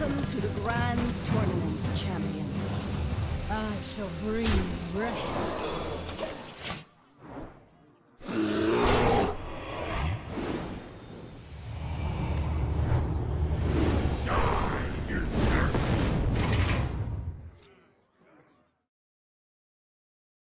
Welcome to the Grand Tournament, champion. I shall bring breath.